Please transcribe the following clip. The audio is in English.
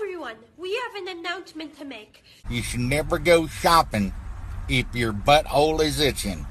Everyone, we have an announcement to make. You should never go shopping if your butthole is itching.